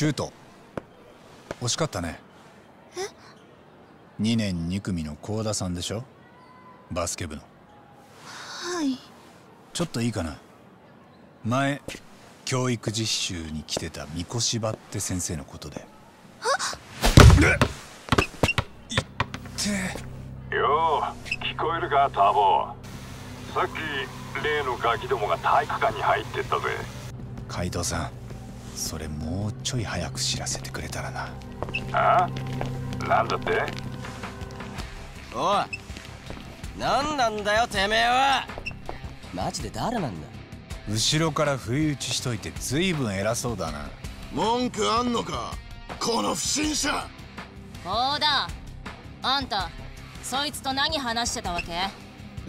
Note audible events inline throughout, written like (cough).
シュート。惜しかったね。2年2組の幸田さんでしょ？バスケ部の。はい。ちょっといいかな？前教育実習に来てた三越芝って先生のことで。あっいってよう聞こえるかターボ。さっき例のガキどもが体育館に入ってったぜ。海藤さんそれもうちょい早く知らせてくれたらな。あなんだって？おい何なんだよてめえは。マジで誰なんだ？後ろから不意打ちしといて随分偉そうだな。文句あんのか？この不審者。こうだ。あんたそいつと何話してたわけ？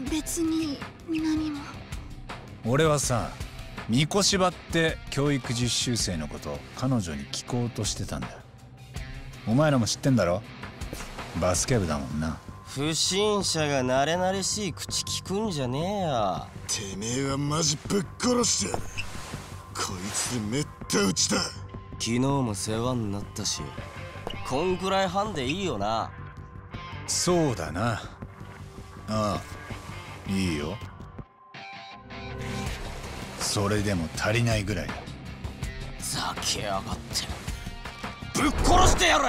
別に何も。俺はさ三越芝って教育実習生のこと彼女に聞こうとしてたんだ。お前らも知ってんだろ？バスケ部だもんな。不審者が慣れ慣れしい口聞くんじゃねえよてめえはマジぶっ殺してこいつでめった打ちだ。昨日も世話になったしこんくらい半でいいよな。そうだな。ああいいよそれでも足りないぐらいだ。ざけやがって。ぶっ殺してやる！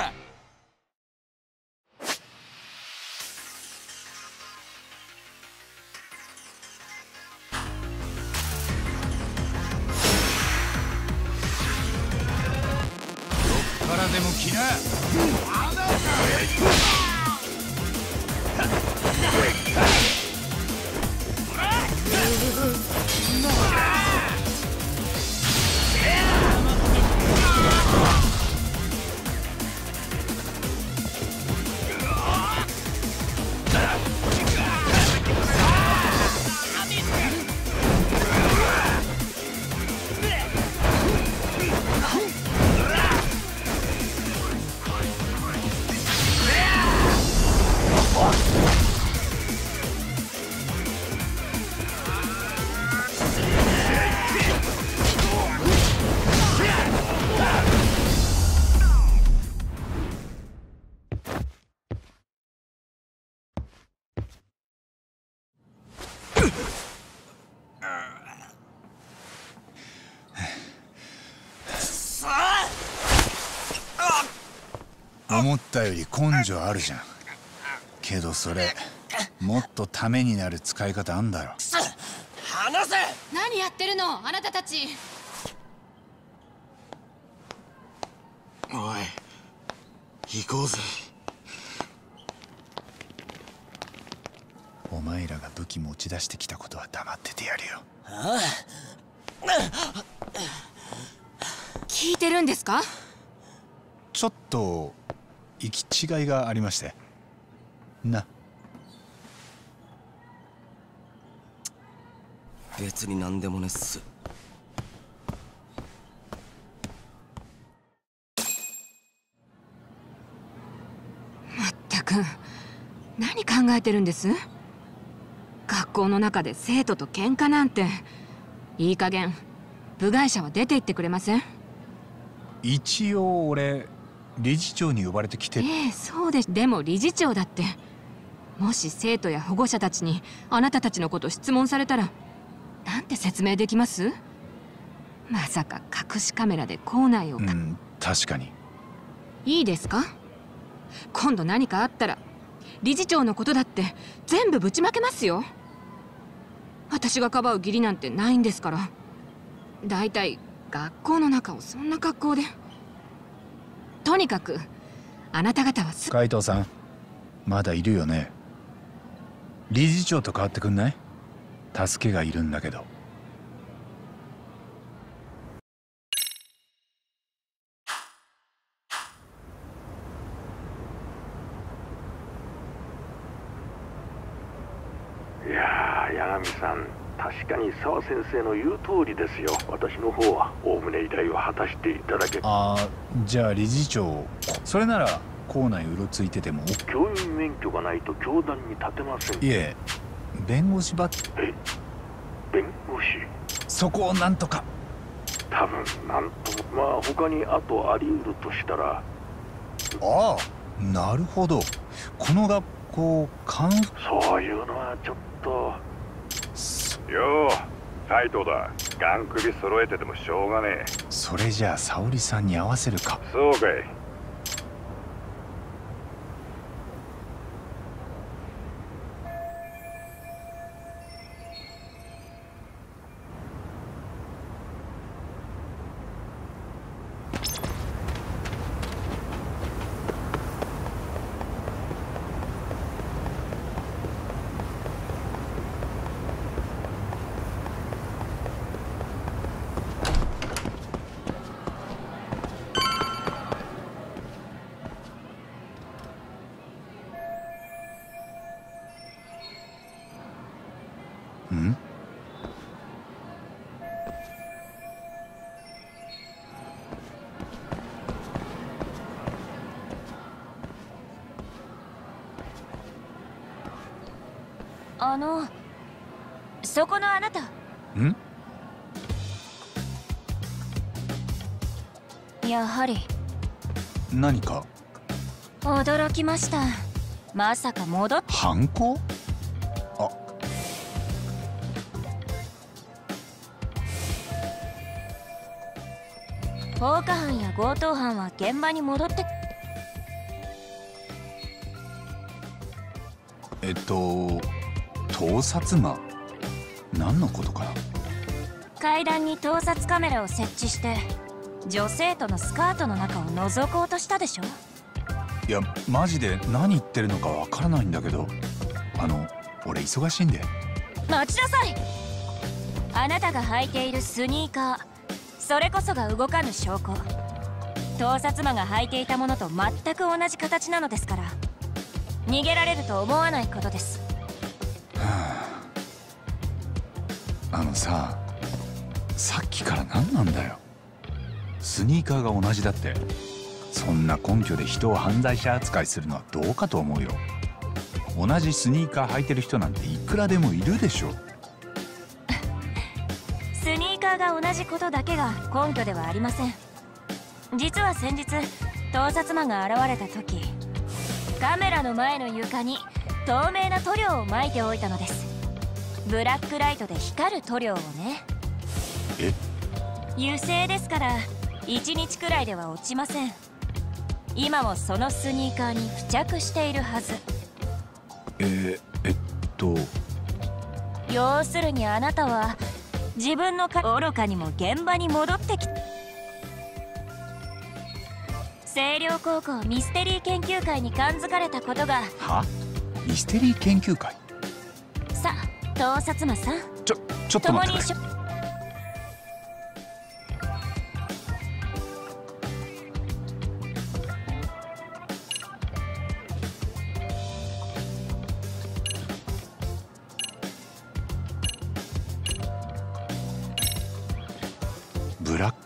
思ったより根性あるじゃん。けどそれもっとためになる使い方あんだろ。離せ！何やってるの？あなたたち。おい行こうぜ。お前らが武器持ち出してきたことは黙っててやるよ。聞いてるんですか？ちょっと行き違いがありまして。な。別に何でもねっす。まったく。何考えてるんです？学校の中で生徒と喧嘩なんて。いい加減。部外者は出て行ってくれません？一応俺理事長に呼ばれてきて。ええそうです。でも理事長だってもし生徒や保護者たちにあなたたちのこと質問されたらなんて説明できます？まさか隠しカメラで校内をか、うん確かに。いいですか？今度何かあったら理事長のことだって全部ぶちまけますよ。私がかばう義理なんてないんですから。だいたい学校の中をそんな格好でとにかくあなた方はす海藤さんまだいるよね。理事長と変わってくんない？助けがいるんだけどいやー八神さん確かに沢先生の言う通りですよ。私の方はおおむね依頼を果たしていただけ。ああじゃあ理事長それなら校内うろついてても。教員免許がないと教壇に立てません。いえ弁護士ばえ弁護士？そこをなんとか。多分なんとも。まあ他にあとあり得るとしたら。ああなるほど。この学校カンフそういうのはちょっとよう斉藤だ。ガン首揃えててもしょうがねえ。それじゃあ沙織さんに合わせるか。そうかいん？あのそこのあなた。ん？やはり。何か？驚きました。まさか戻っ犯行放火犯や強盗犯は現場に戻って。えっと盗撮魔？何のことかな？階段に盗撮カメラを設置して女性とのスカートの中を覗こうとしたでしょ？いやマジで何言ってるのかわからないんだけど。あの俺忙しいんで。待ちなさい！あなたが履いているスニーカーそれこそが動かぬ証拠。盗撮魔が履いていたものと全く同じ形なのですから。逃げられると思わないことです。はあ。のささっきから何なんだよ。スニーカーが同じだって。そんな根拠で人を犯罪者扱いするのはどうかと思うよ。同じスニーカー履いてる人なんていくらでもいるでしょ。じことだけが根拠ではありません。実は先日盗撮魔が現れた時カメラの前の床に透明な塗料を撒いておいたのです。ブラックライトで光る塗料をね。え？油性ですから1日くらいでは落ちません。今もそのスニーカーに付着しているはず。えー、えっと。要するにあなたは自分のか愚かにも現場に戻ってき星稜高校ミステリー研究会に感づかれたことが。は？ミステリー研究会？さ盗撮魔さん。ちょちょっと待ってくれ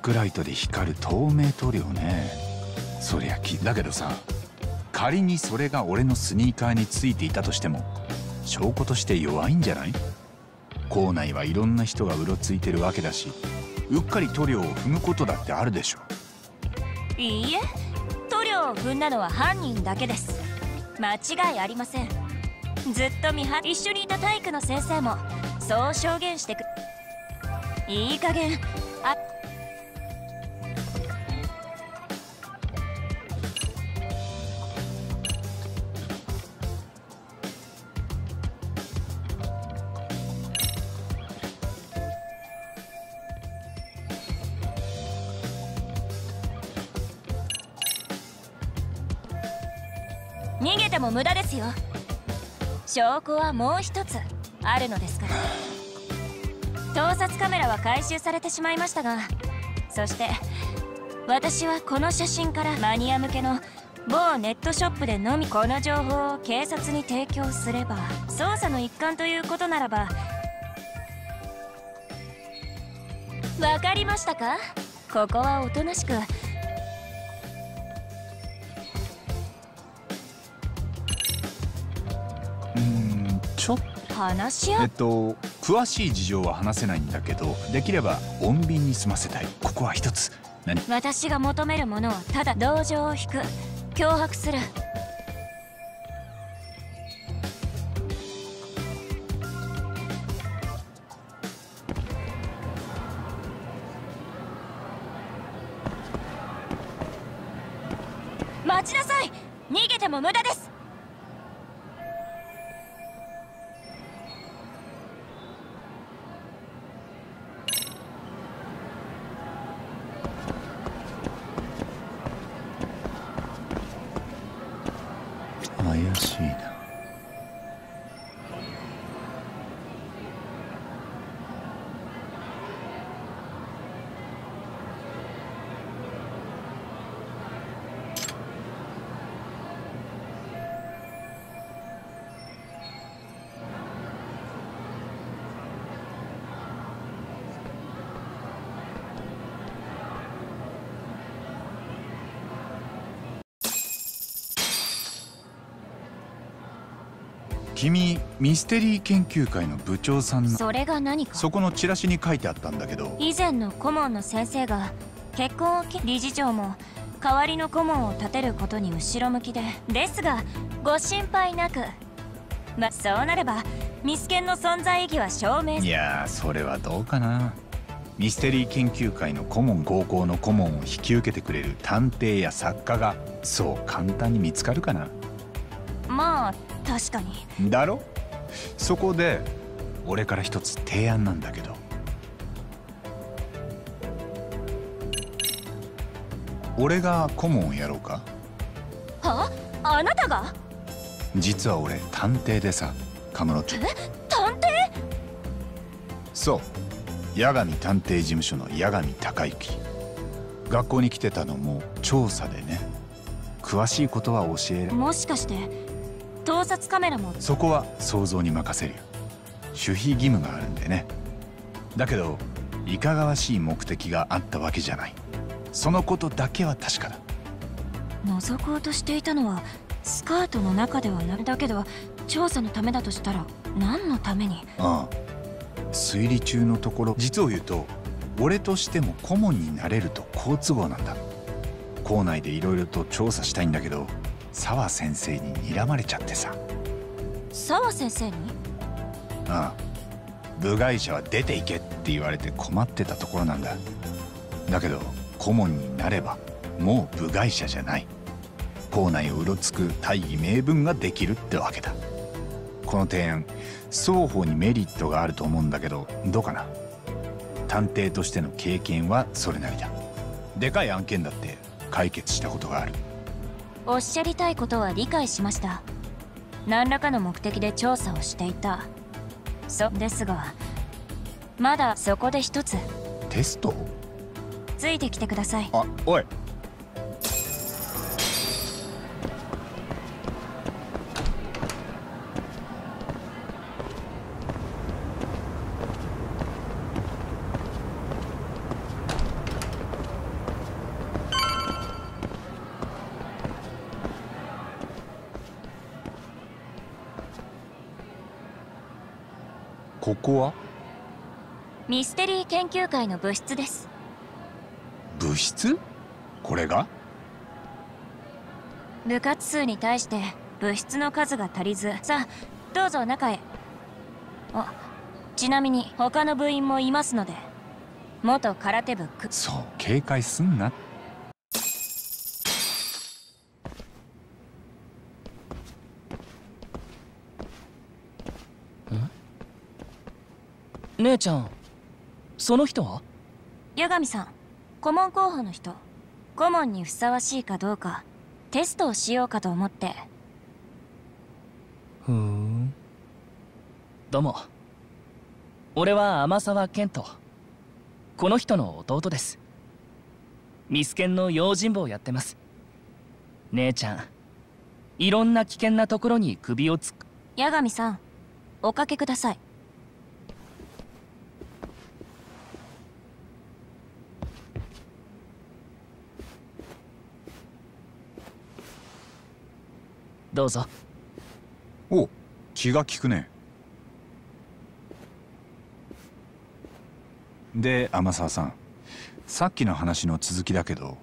ックライトで光る透明塗料ね。そりゃきだけどさ仮にそれが俺のスニーカーについていたとしても証拠として弱いんじゃない？校内はいろんな人がうろついてるわけだしうっかり塗料を踏むことだってあるでしょ。いいえ塗料を踏んだのは犯人だけです。間違いありません。ずっと見張一緒にいた体育の先生もそう証言してくいい加減あ逃げても無駄ですよ。証拠はもう一つあるのですから。盗撮カメラは回収されてしまいましたがそして私はこの写真からマニア向けの某ネットショップでのみこの情報を警察に提供すれば捜査の一環ということならばわかりましたか？ここはおとなしくうーんちょ？っ話し合えっと詳しい事情は話せないんだけどできれば穏便に済ませたい。ここは一つ。何？私が求めるものはただ同情を引く。脅迫する。待ちなさい！逃げても無駄です君ミステリー研究会の部長さんのそれが何か？そこのチラシに書いてあったんだけど。以前の顧問の先生が結婚を機理事長も代わりの顧問を立てることに後ろ向きで。ですがご心配なく。まそうなればミスケンの存在意義は証明いやーそれはどうかな。ミステリー研究会の顧問合校の顧問を引き受けてくれる探偵や作家がそう簡単に見つかるかなまあ確かに。だろ？そこで俺から一つ提案なんだけど。俺が顧問をやろうか？は？あなたが？実は俺探偵でさカムロ町探偵？そう。八神探偵事務所の八神隆之。学校に来てたのも調査でね。詳しいことは教えもしかして盗撮カメラも。そこは想像に任せるよ。守秘義務があるんでね。だけどいかがわしい目的があったわけじゃない。そのことだけは確かだ。覗こうとしていたのはスカートの中ではなだけど調査のためだとしたら何のために？ああ。推理中のところ。実を言うと俺としても顧問になれると好都合なんだ。校内でいろいろと調査したいんだけど澤先生に睨まれちゃってさ。澤先生に？ああ。部外者は出ていけって言われて困ってたところなんだ。だけど顧問になればもう部外者じゃない。校内をうろつく大義名分ができるってわけだ。この提案双方にメリットがあると思うんだけどどうかな。探偵としての経験はそれなりだ。でかい案件だって解決したことがあるおっしゃりたいことは理解しました。何らかの目的で調査をしていた。そうですがまだそこで一つ。テスト？ついてきてください。あおいここは？ミステリー研究会の部室です。部室？これが？部活数に対して部室の数が足りず。さあどうぞ中へ。あちなみに他の部員もいますので。元空手部く。そう警戒すんな姉ちゃんその人は？八神さん顧問候補の人。顧問にふさわしいかどうかテストをしようかと思って。ふーん。どうも。俺は天沢健人。この人の弟です。ミスケンの用心棒をやってます。姉ちゃんいろんな危険なところに首をつく。八神さんおかけくださいどうぞ。お気が利くね。で天沢さん。さっきの話の続きだけど。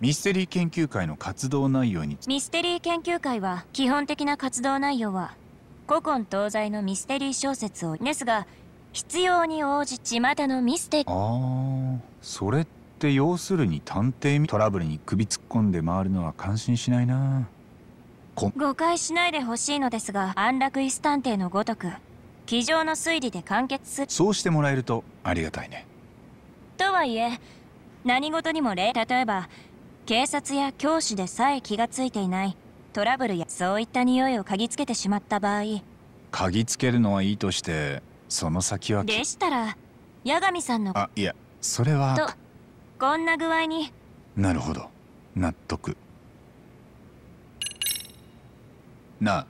ミステリー研究会の活動内容にミステリー研究会は基本的な活動内容は古今東西のミステリー小説をですが必要に応じ巷のミステああそれって要するに探偵トラブルに首突っ込んで回るのは感心しないな。誤解しないでほしいのですが安楽椅子探偵のごとく机上の推理で完結する。そうしてもらえるとありがたいね。とはいえ何事にも例例えば警察や教師でさえ気がついていないトラブルやそういった匂いを嗅ぎつけてしまった場合。嗅ぎつけるのはいいとしてその先はでしたら八神さんのあいやそれはとこんな具合に。なるほど。納得。なあ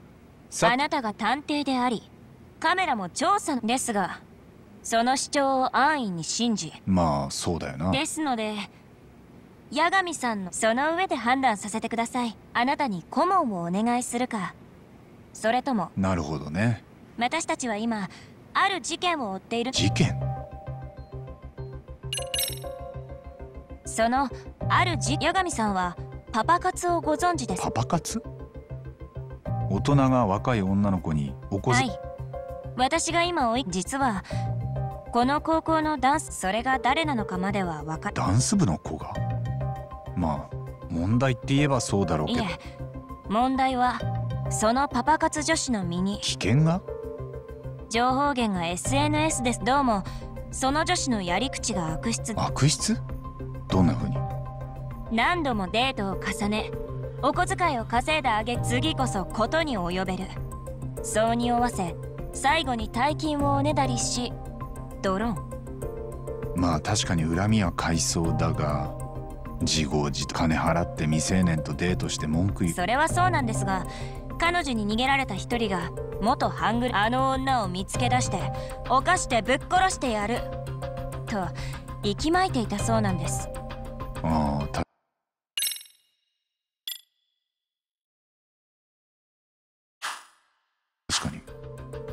さあなたが探偵でありカメラも調査ですがその主張を安易に信じ。まあそうだよな。ですので八神さんのその上で判断させてください。あなたに顧問をお願いするか。それともなるほどね。私たちは今ある事件を追っている。事件？そのあるじ八神さんはパパ活をご存知です。パパ活？大人が若い女の子におこず、はい。私が今追い実はこの高校のダンスそれが誰なのかまでは分かダンス部の子が？まあ問題って言えばそうだろうけど。いえ問題はそのパパ活女子の身に。危険が？情報源が SNS です。どうも。その女子のやり口が悪質。悪質？どんな風に？何度もデートを重ねお小遣いを稼いだあげ次こそことに及べる。そうにおわせ最後に大金をおねだりしドローン。まあ確かに恨みは買いそうだが自業自金払って未成年とデートして文句言う。それはそうなんですが彼女に逃げられた一人が元ハングルあの女を見つけ出して犯してぶっ殺してやると息巻いていたそうなんです。ああた確かに。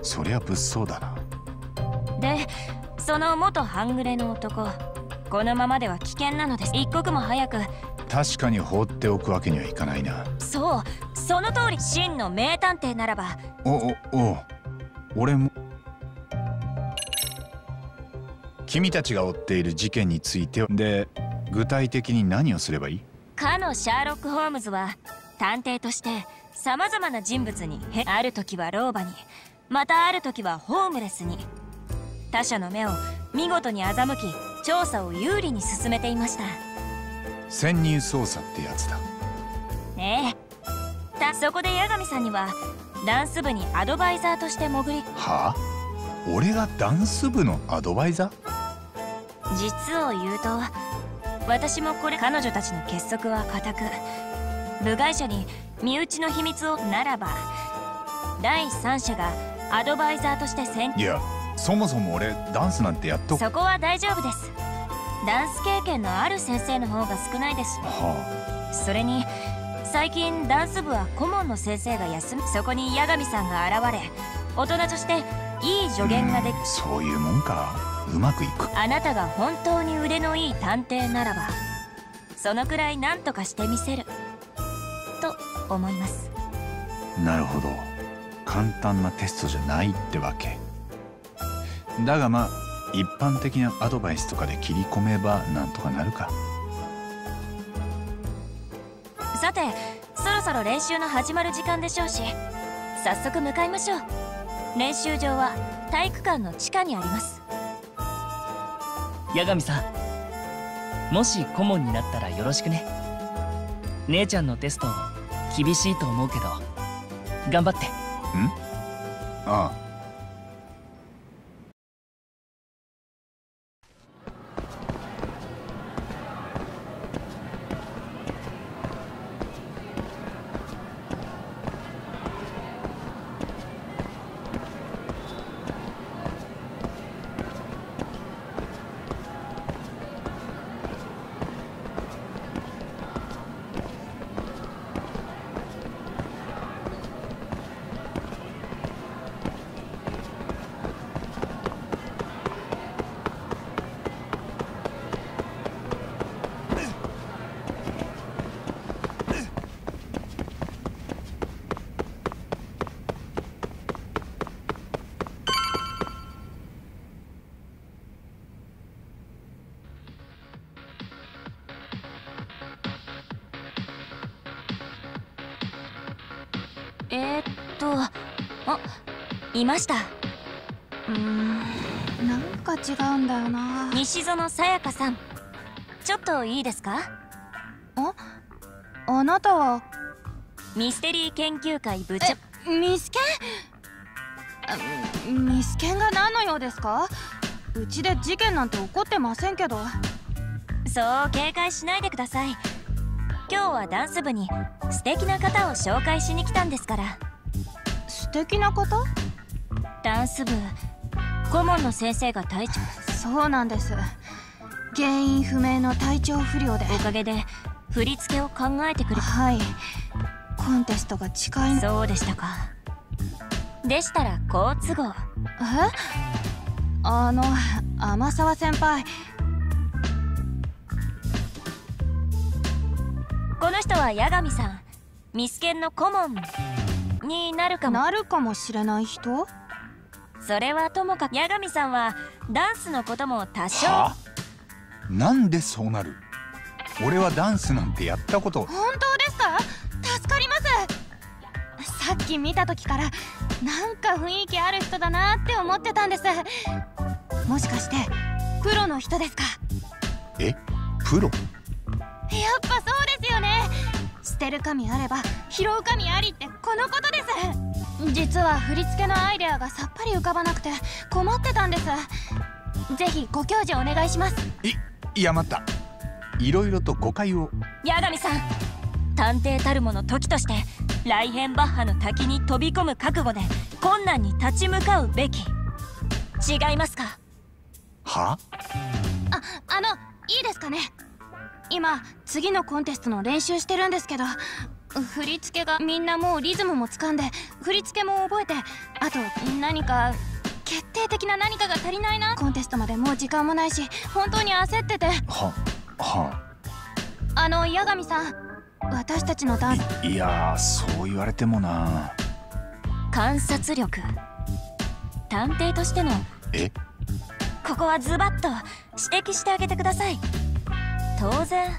そりゃ物騒だな。でその元半グレの男このままでは危険なのです。一刻も早く。確かに放っておくわけにはいかないな。そうその通り真の名探偵ならば。おおお俺も。君たちが追っている事件については。で具体的に何をすればいい？かのシャーロック・ホームズは探偵としてさまざまな人物にへある時は老婆に。またある時はホームレスに。他者の目を見事に欺き調査を有利に進めていました。潜入捜査ってやつだ。ねえた。そこで八神さんにはダンス部にアドバイザーとして潜りはあ？俺がダンス部のアドバイザー？実を言うと私もこれ彼女たちの結束は固く部外者に身内の秘密をならば第三者がアドバイザーとして選いやそもそも俺ダンスなんてやっとそこは大丈夫です。ダンス経験のある先生の方が少ないです。はそれに最近ダンス部は顧問の先生が休みそこに八神さんが現れ大人としていい助言ができあそういうもんか。うまくいく。あなたが本当に腕のいい探偵ならばそのくらい何とかしてみせると思います。なるほど。簡単なテストじゃないってわけ。だがまあ一般的なアドバイスとかで切り込めばなんとかなるかてそろそろ練習の始まる時間でしょうし。早速向かいましょう。練習場は体育館の地下にあります。八神さんもし顧問になったらよろしくね。姉ちゃんのテスト厳しいと思うけど頑張って。ん？あああました。うーん。なんか違うんだよな。西園さやかさん。ちょっといいですか？ああなたは？ミステリー研究会部長。ミスケン？あミスケンが何の用ですか？うちで事件なんて起こってませんけど。そう警戒しないでください。今日はダンス部に素敵な方を紹介しに来たんですから。素敵な方？ダンス部顧問の先生が体調。そうなんです。原因不明の体調不良で。おかげで振り付けを考えてくれはい。コンテストが近い。そうでしたか。でしたら好都合。え？あの天沢先輩。この人は八神さん。ミスケンの顧問になるかも。なるかもしれない人？それはともかく八神さんはダンスのことも多少。は？なんでそうなる？俺はダンスなんてやったこと。本当ですか？助かります。さっき見た時からなんか雰囲気ある人だなって思ってたんです。もしかしてプロの人ですか？え？プロ？やっぱそうですよね。捨てる神あれば拾う神ありってこのことです実は振り付けのアイデアがさっぱり浮かばなくて困ってたんです。ぜひご教授お願いします。いいや待った。いろいろと誤解を。八神さん探偵たるもの時としてライヘンバッハの滝に飛び込む覚悟で困難に立ち向かうべき。違いますか？は？ああのいいですかね？今次のコンテストの練習してるんですけど振り付けがみんなもうリズムもつかんで振り付けも覚えてあと何か決定的な何かが足りないな。コンテストまでもう時間もないし本当に焦ってて。はは。あの八神さん私たちのダンス。いいやーそう言われてもな。観察力。探偵としての。え？ここはズバッと指摘してあげてください。当然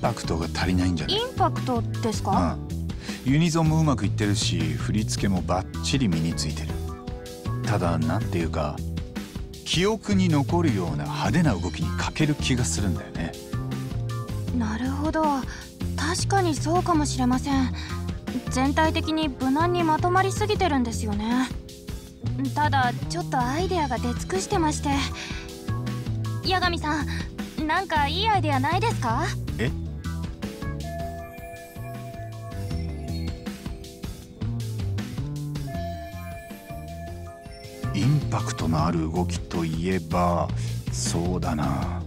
パクトが足りないんじゃない？インパクトですか？うん、ユニゾンもうまくいってるし振り付けもバッチリ身についてる。ただなんていうか記憶に残るような派手な動きに欠ける気がするんだよね。なるほど。確かにそうかもしれません。全体的に無難にまとまりすぎてるんですよね。ただちょっとアイデアが出尽くしてまして。八神さんなんかいいアイデアないですか？パクトのある動きといえばそうだな。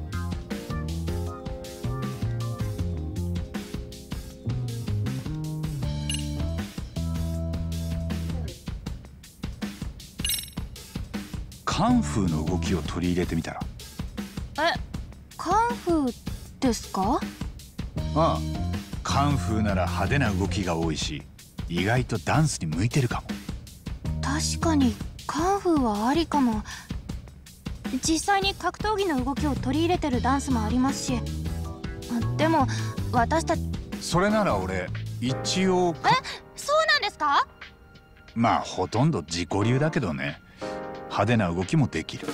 カンフーの動きを取り入れてみたら。えカンフーですか？ああカンフーなら派手な動きが多いし意外とダンスに向いてるかも。確かにカンフーはありかも実際に格闘技の動きを取り入れてるダンスもありますし。あでも私たち。それなら俺一応。え？そうなんですか？まあほとんど自己流だけどね。派手な動きもできる。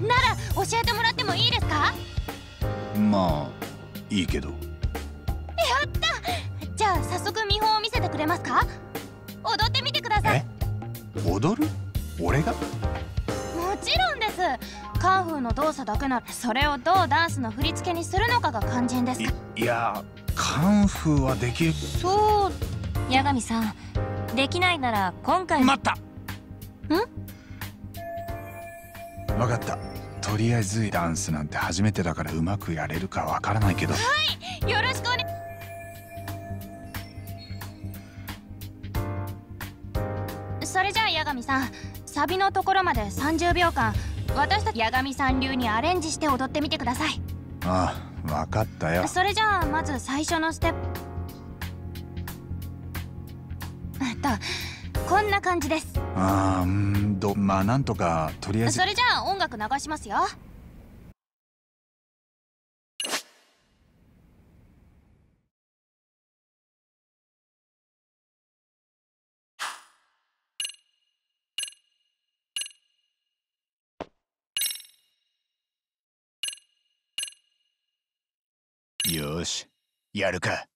なら教えてもらってもいいですか？まあいいけど。やった！じゃあ早速見本を見せてくれますか？踊ってみてください。え？踊る？俺が？もちろんです。カンフーの動作だけならそれをどうダンスの振り付けにするのかが肝心ですか？いやカンフーはできる。そう。八神さんできないなら今回。待った。分かった。とりあえずダンスなんて初めてだからうまくやれるかわからないけど。はい！よろしくお願い。それじゃあ八神さんサビのところまで30秒間私たち八神さん流にアレンジして踊ってみてください。ああ分かったよ。それじゃあまず最初のステップ。えっとこんな感じです。ああうんどまあなんとかとりあえず。それじゃあ音楽流しますよよし。やるか。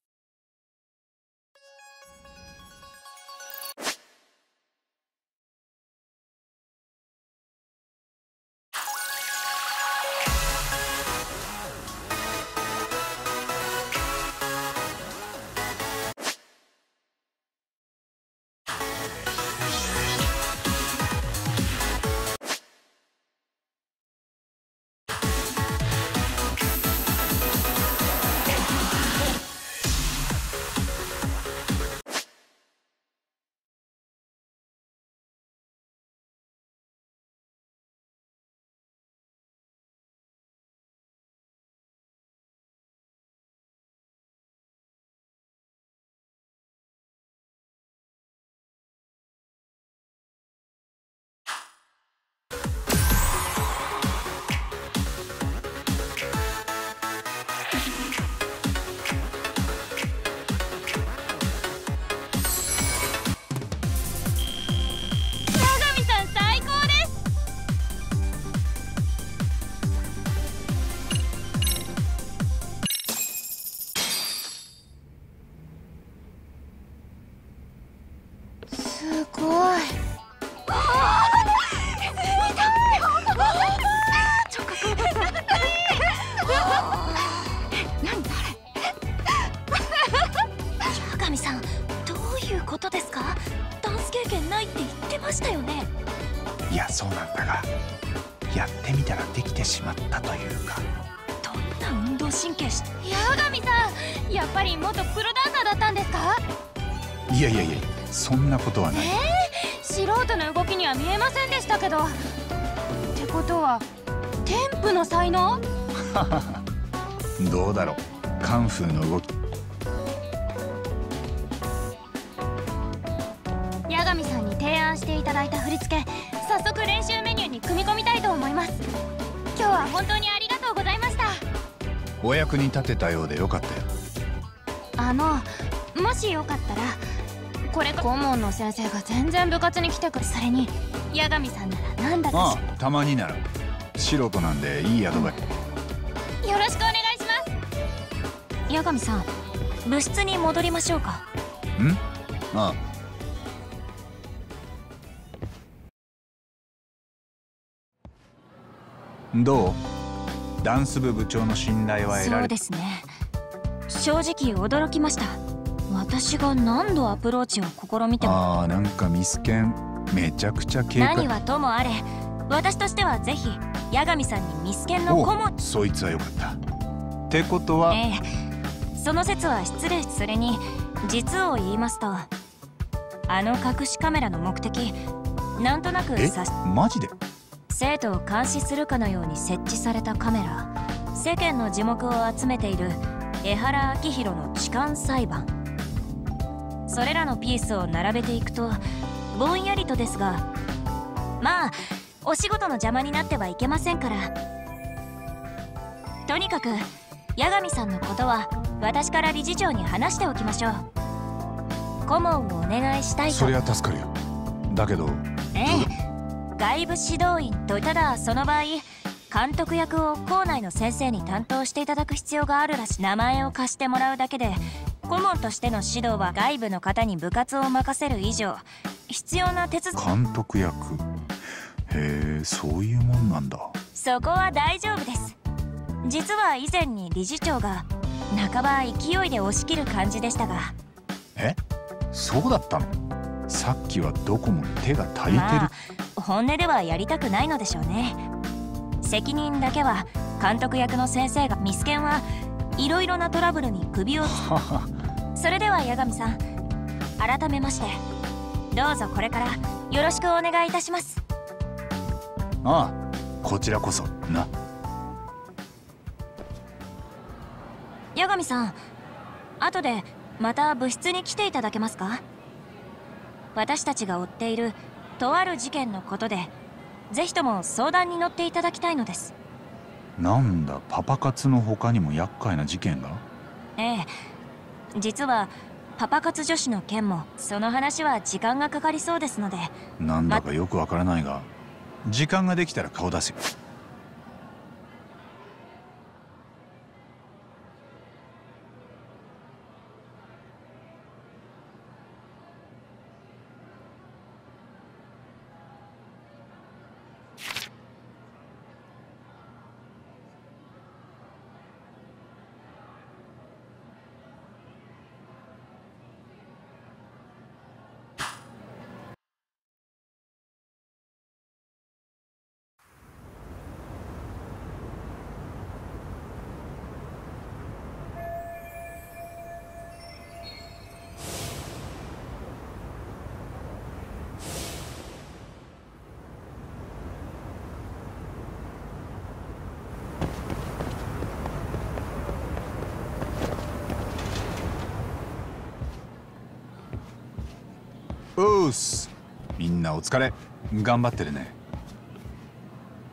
役に立てたようでよかったよ。あのもしよかったらこれ顧問の先生が全然部活に来てくるそれに八神さんならなんだかああたまになら。素人なんでいいアドバイしよろしくお願いします。八神さん部室に戻りましょうか。ん？ああ。どう？ダンス部部長の信頼は得らそうれですね正直驚きました。私が何度アプローチを試みても。ああなんかミスケンめちゃくちゃ警戒。何はともあれ。私としてはぜひ八神さんにミスケンの顧問おそいつはよかった。ってことは、ええ。その説は失礼しそれに実を言いますと。あの隠しカメラの目的なんとなくえさマジで？生徒を監視するかのように設置されたカメラ。世間の耳目を集めている江原明宏の痴漢裁判。それらのピースを並べていくとぼんやりとですがまあお仕事の邪魔になってはいけませんから。とにかく八神さんのことは私から理事長に話しておきましょう。顧問をお願いしたいと。それは助かるよ。だけどええ外部指導員とただその場合監督役を校内の先生に担当していただく必要があるらしい。名前を貸してもらうだけで顧問としての指導は外部の方に部活を任せる以上。必要な手続き。監督役。へえそういうもんなんだ。そこは大丈夫です。実は以前に理事長が半ば勢いで押し切る感じでしたが。え？そうだったの？さっきはどこも手が足りてる、まあ本音ではやりたくないのでしょうね。責任だけは監督役の先生がミスケンはいろいろなトラブルに首をつ (laughs) それでは八神さん改めましてどうぞこれからよろしくお願いいたします。ああこちらこそ。な。八神さん後でまた部室に来ていただけますか？私たちが追っているとある事件のことでぜひとも相談に乗っていただきたいのです。なんだパパ活の他にも厄介な事件が？ええ。実はパパ活女子の件もその話は時間がかかりそうですので。なんだかよくわからないが時間ができたら顔出せおうすみんなお疲れ。頑張ってるね。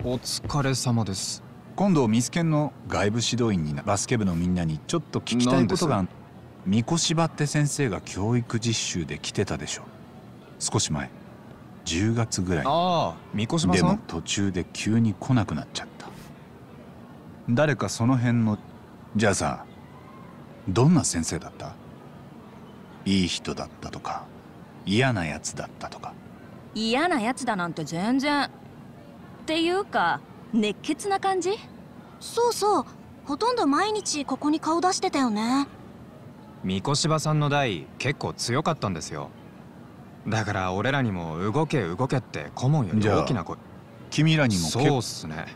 お疲れ様です。今度ミスケンの外部指導員になバスケ部のみんなにちょっと聞きたいことが三越芝って先生が教育実習で来てたでしょ。少し前。10月ぐらい。ああ三越芝さん？でも途中で急に来なくなっちゃった。誰かその辺の？じゃあさどんな先生だった？いい人だったとか嫌なやつだったとか。嫌なやつだなんて全然。っていうか熱血な感じ？そうそう。ほとんど毎日ここに顔出してたよね。三越芝さんの代結構強かったんですよ。だから俺らにも動け動けって顧問より大きな声。君らにもそうっすね。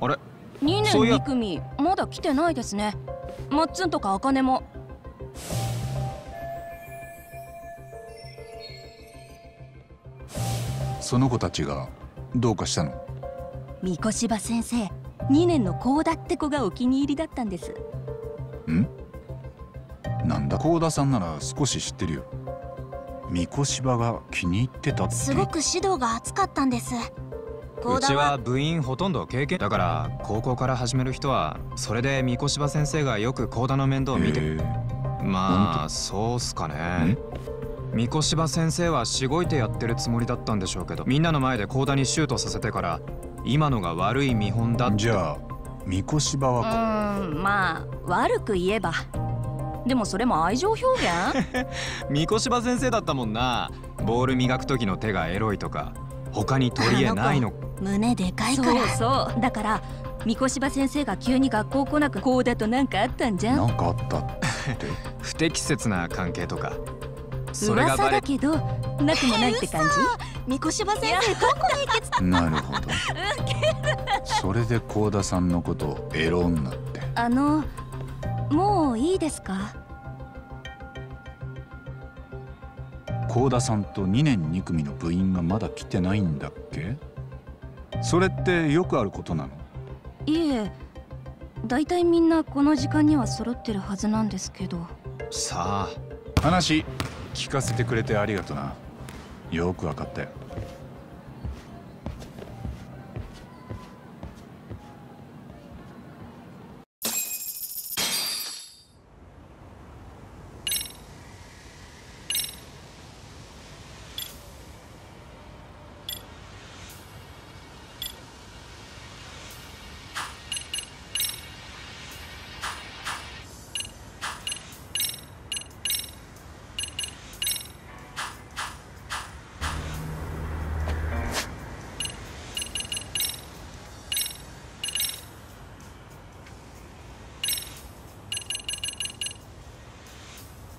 あれ？2そういや年2組まだ来てないですね。マッツンとかアカネもその子たちがどうかしたの？三越芝先生2年のコーダって子がお気に入りだったんです。ん？なんだ幸田さんなら少し知ってるよ。三越芝が気に入ってたって？すごく指導が熱かったんです。うちは部員ほとんど経験だから高校から始める人はそれで三越芝先生がよく高田の面倒を見てまあそうっすかね三越芝先生はしごいてやってるつもりだったんでしょうけどみんなの前で高田にシュートさせてから今のが悪い見本だって。じゃあ三越芝う。はーんまあ悪く言えば。でもそれも愛情表現？(laughs) 三越芝先生だったもんな。ボール磨く時の手がエロいとか他に取り柄ないの。胸でかいから。そうそう。だから三越芝先生が急に学校来なくこうだとなんかあったんじゃん？なんかあったって。(laughs) 不適切な関係とか噂だけどなくもないって感じ？三越芝先生どこで血なるほど。それで幸田さんのことをエロ女って？あのもういいですか？幸田さんと2年2組の部員がまだ来てないんだっけ？それってよくあることなの？いえだいたいみんなこの時間には揃ってるはずなんですけど。さあ話聞かせてくれてありがとな。よくわかったよ。